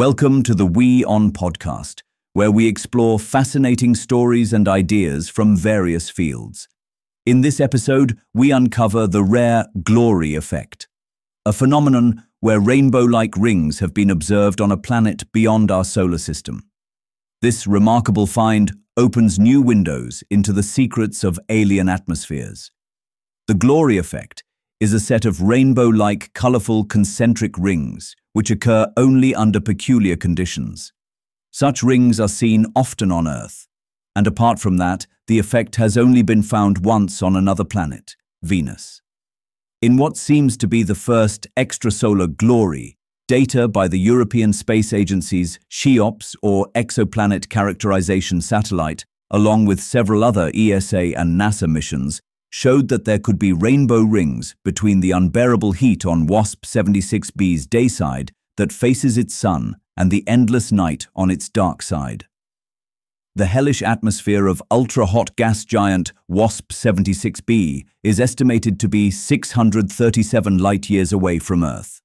Welcome to the WION podcast, where we explore fascinating stories and ideas from various fields. In this episode, we uncover the rare glory effect, a phenomenon where rainbow-like rings have been observed on a planet beyond our solar system. This remarkable find opens new windows into the secrets of alien atmospheres. The glory effect is a set of rainbow-like colorful concentric rings which occur only under peculiar conditions. Such rings are seen often on Earth, and apart from that, the effect has only been found once on another planet, Venus. In what seems to be the first extrasolar glory, data by the European Space Agency's CHEOPS or Exoplanet Characterization Satellite, along with several other ESA and NASA missions, showed that there could be rainbow rings between the unbearable heat on WASP-76b's day side that faces its sun and the endless night on its dark side. The hellish atmosphere of ultra-hot gas giant WASP-76b is estimated to be 637 light-years away from Earth.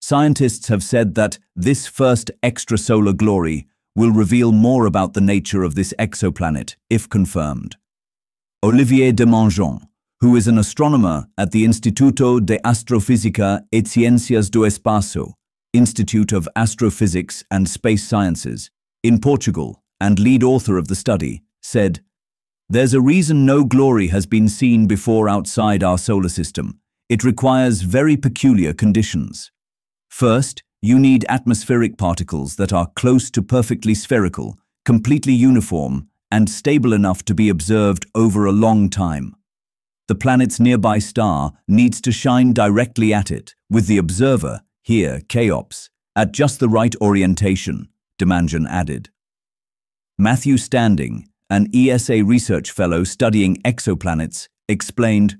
Scientists have said that this first extrasolar glory will reveal more about the nature of this exoplanet, if confirmed. Olivier de Demangeon, who is an astronomer at the Instituto de Astrofísica e Ciências do Espaço, Institute of Astrophysics and Space Sciences, in Portugal, and lead author of the study, said, There's a reason no glory has been seen before outside our solar system. It requires very peculiar conditions. First, you need atmospheric particles that are close to perfectly spherical, completely uniform, and stable enough to be observed over a long time. The planet's nearby star needs to shine directly at it, with the observer, here Cheops, at just the right orientation, Demangeon added. Matthew Standing, an ESA research fellow studying exoplanets, explained,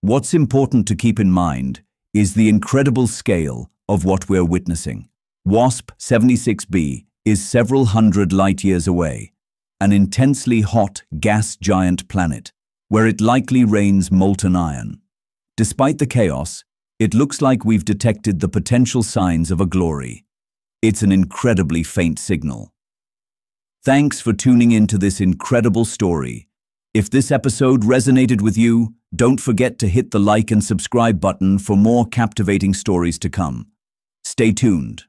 What's important to keep in mind is the incredible scale of what we're witnessing. WASP-76b is several hundred light-years away, an intensely hot gas giant planet, where it likely rains molten iron. Despite the chaos, it looks like we've detected the potential signs of a glory. It's an incredibly faint signal. Thanks for tuning in to this incredible story. If this episode resonated with you, don't forget to hit the like and subscribe button for more captivating stories to come. Stay tuned.